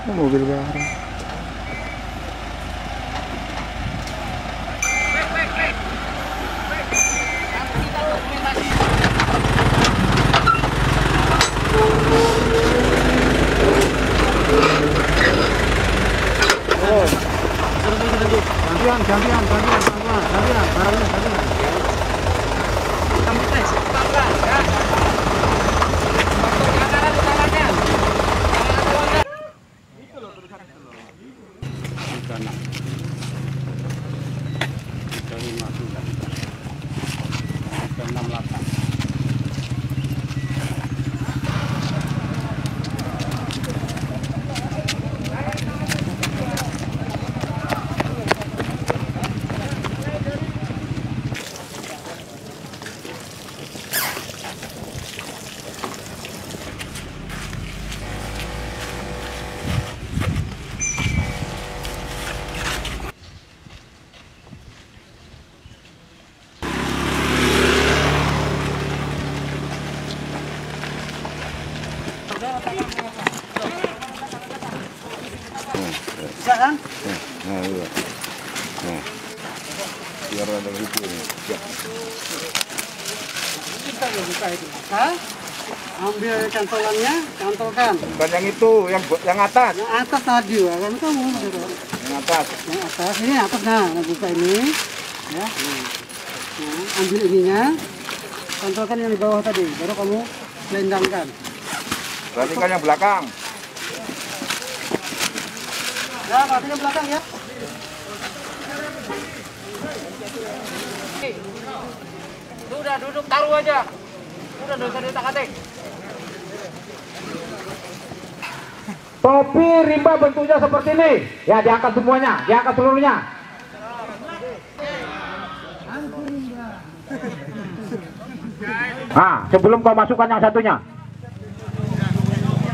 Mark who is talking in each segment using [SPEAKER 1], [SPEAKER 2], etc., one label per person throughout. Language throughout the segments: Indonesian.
[SPEAKER 1] Mobil bareng.
[SPEAKER 2] Gantian, gantian, gantian, gantian, barangnya gantian. Bisa kan?
[SPEAKER 1] Nah, iya. Nah. Biar ada gitu nih.
[SPEAKER 2] Nggak buka itu? Hah? Ambil cantolannya, cantolkan.
[SPEAKER 1] Dan yang itu, yang yang atas,
[SPEAKER 2] Yang atas tadi, ya, kan kamu gitu.
[SPEAKER 1] yang atas.
[SPEAKER 2] Yang atas, ini atas nah, nah buka ini, ya. Nah, ambil ininya, cantolkan yang di bawah tadi, baru kamu selendangkan.
[SPEAKER 1] Berarti kan yang belakang.
[SPEAKER 2] Ya, matinya belakang ya.
[SPEAKER 3] Udah duduk taruh aja. Udah nggak usah ditak-atik.
[SPEAKER 4] Topi rimba bentuknya seperti ini. Ya, diangkat semuanya, diangkat seluruhnya. Nah, sebelum kau masukkan yang satunya.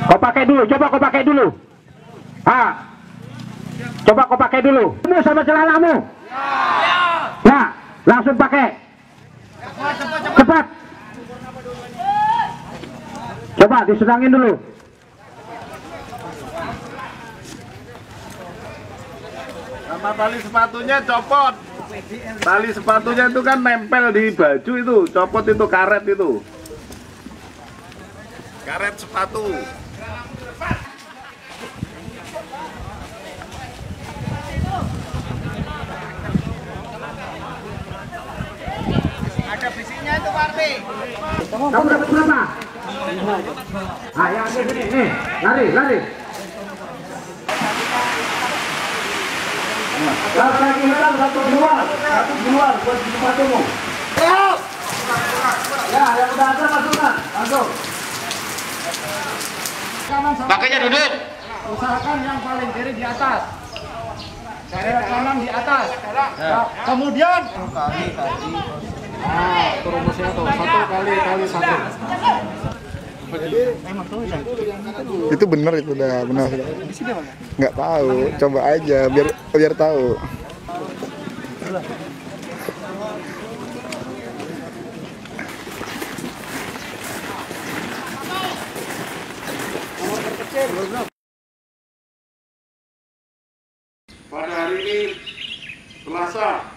[SPEAKER 4] Kau pakai dulu, coba kau pakai dulu. Ah. Coba kau pakai dulu. Kamu sama celanamu. Ya, langsung pakai. Cepat. Coba disenangin dulu.
[SPEAKER 5] Sama tali sepatunya copot. Tali sepatunya itu kan nempel di baju itu, copot itu karet itu. Karet sepatu.
[SPEAKER 4] Kamu dapat berapa? Ah, yang ini sini, nih, lari, lari. Satu lagi hitam, satu di luar, satu di luar buat di sepatumu. Ya, yang udah ada masukkan, langsung.
[SPEAKER 3] Pakainya duduk.
[SPEAKER 4] Usahakan yang paling kiri di atas. Saya kanan di atas. Ya, kemudian Ah, itu rumusnya tuh. Satu kali kali satu.
[SPEAKER 1] Itu bener itu udah benar. Nggak tahu, coba aja biar biar tahu.
[SPEAKER 5] Pada hari ini Selasa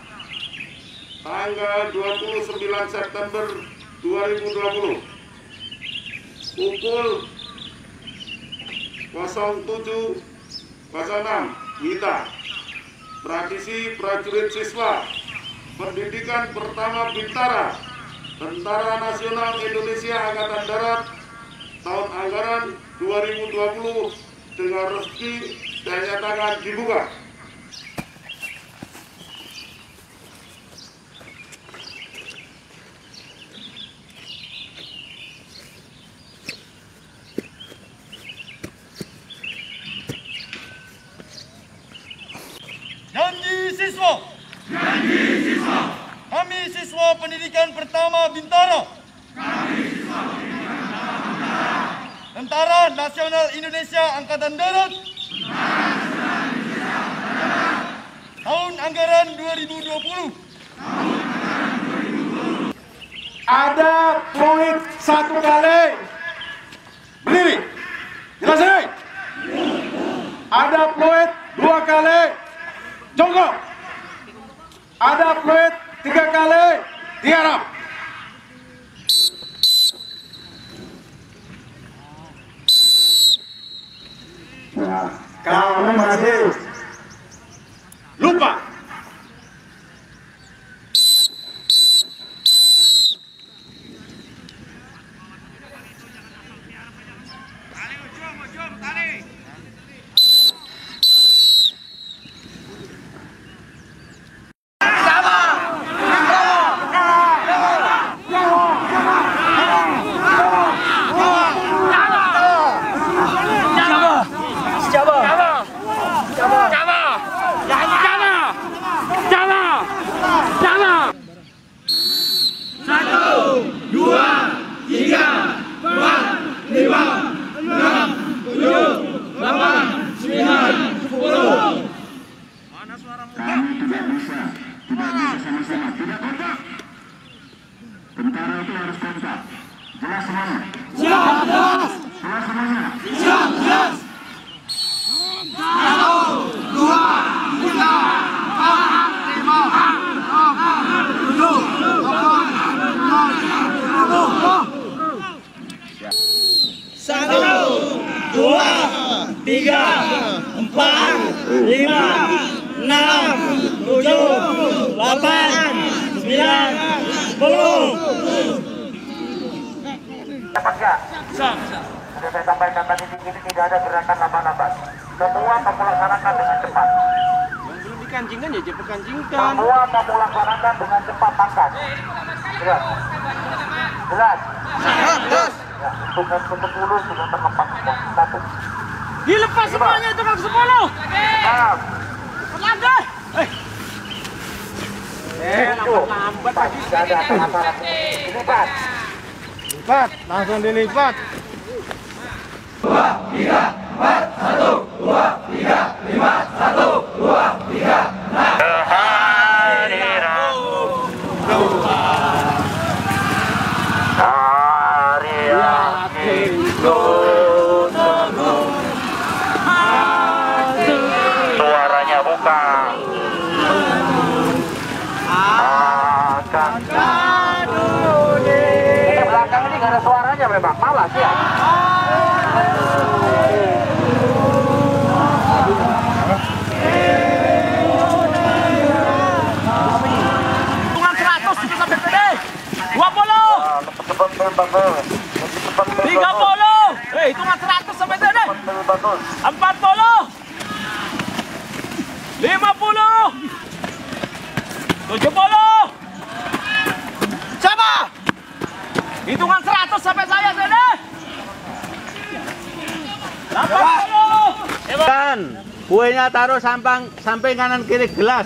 [SPEAKER 5] tanggal 29 September 2020 pukul 07.06 Wita tradisi prajurit siswa pendidikan pertama Bintara Tentara Nasional Indonesia Angkatan Darat tahun anggaran 2020 dengan resmi dan nyatakan dibuka.
[SPEAKER 6] Janji siswa. Janji siswa. Kami siswa pendidikan pertama Bintara. Kami siswa pendidikan pertama Bintara. Tentara Nasional Indonesia Angkatan Darat. Tentara Nasional Indonesia Angkatan Darat. Tahun anggaran 2020. Tahun anggaran 2020.
[SPEAKER 1] Ada fluid satu kali. Berdiri. Jelas ini? Ada fluid dua kali. Jongkok. Ada fluid tiga kali. Tiarap. Kamu masih
[SPEAKER 7] Sudah saya sampaikan tadi di sini tidak ada gerakan lambat-lambat. Semua kamu laksanakan dengan cepat.
[SPEAKER 3] Belum dikancingkan ya cepat kancingkan.
[SPEAKER 7] Semua kamu laksanakan dengan cepat pangkat. Jelas? Jelas? Jelas. Ya, untuk untuk dulu sudah terlepas semua. Satu.
[SPEAKER 3] Dilepas semuanya itu kang sepuluh. Lambat.
[SPEAKER 7] Eh, lambat lagi. Tidak ada apa-apa. Ini Pak.
[SPEAKER 1] Lipat, langsung dilipat.
[SPEAKER 7] Suaranya buka. Akan Ini belakang ini nggak ada suaranya memang, malas ya.
[SPEAKER 3] Tiga puluh. Eh hitungan seratus sampai
[SPEAKER 7] bagus.
[SPEAKER 3] Empat puluh. Lima puluh. Tujuh puluh. Siapa? Hitungan seratus sampai saya pede. Delapan puluh.
[SPEAKER 8] Kan, kuenya taruh sampang sampai kanan kiri gelas.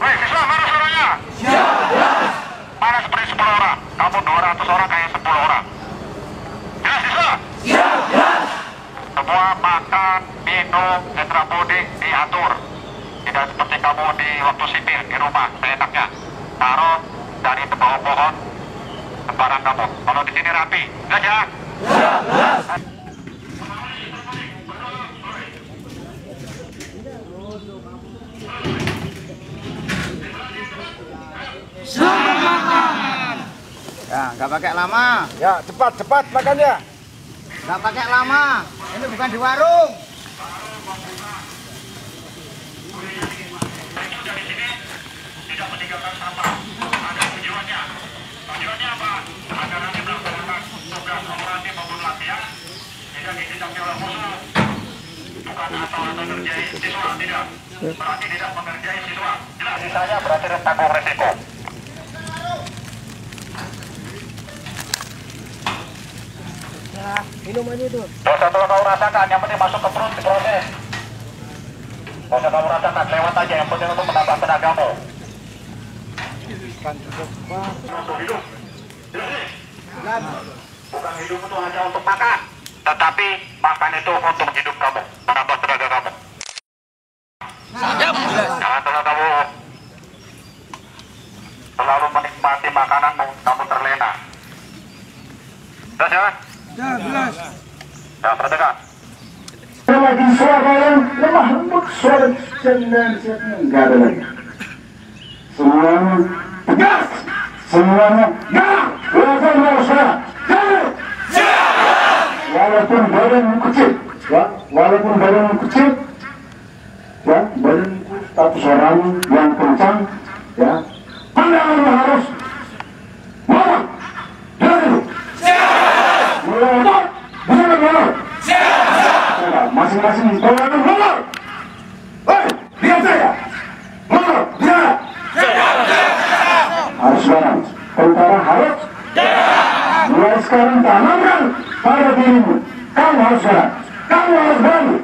[SPEAKER 7] Hei, siswa, mana suaranya? Siap, Mana seperti 10 orang? Kamu 200 orang kayak 10 orang. Jelas, siswa? Siap, Semua makan, minum, tetrapodik diatur. Tidak seperti kamu di waktu sipil di rumah, seenaknya. Taruh dari bawah pohon sembarang kamu. Kalau di sini rapi, enggak ya?
[SPEAKER 8] Ya, nggak pakai lama.
[SPEAKER 1] Ya, cepat, cepat makannya.
[SPEAKER 8] Nggak pakai lama. Ini bukan di warung.
[SPEAKER 7] Tujuannya apa? Agar nanti melaksanakan tugas operatif maupun latihan tidak ditindak oleh musuh. Bukan atau atau ngerjain siswa, tidak. Berarti tidak mengerjai siswa. Jelas. Sisanya berarti tanggung resiko.
[SPEAKER 2] Minumannya itu.
[SPEAKER 7] Gak usah kalau kau rasakan, yang penting masuk ke perut diproses. Gak usah kamu rasakan, lewat aja. Yang penting untuk menambah tenagamu. Untuk hidup. Bukan hidup itu hanya untuk makan. Tetapi makan itu untuk hidup kamu. Menambah tenaga kamu. Jangan terlalu kamu terlalu kasih makanan kamu terlena. Jelas ya?
[SPEAKER 2] Ya, jelas.
[SPEAKER 7] Ya, perhatikan.
[SPEAKER 1] lagi suara yang lemah lembut suara dan nggak ada lagi. Semuanya tegas. Semuanya walaupun harus gerak walaupun badan kecil ya. Walaupun badan kecil ya. Badanku status orang yang kencang ya. Pandangan harus marah marah masing-masing golongan nomor. Barang. Tentara harus. Mulai sekarang tanamkan pada dirimu. Kamu harus berani. Kamu harus berani.